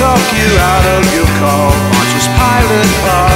talk you out of your call. pilot Pilate.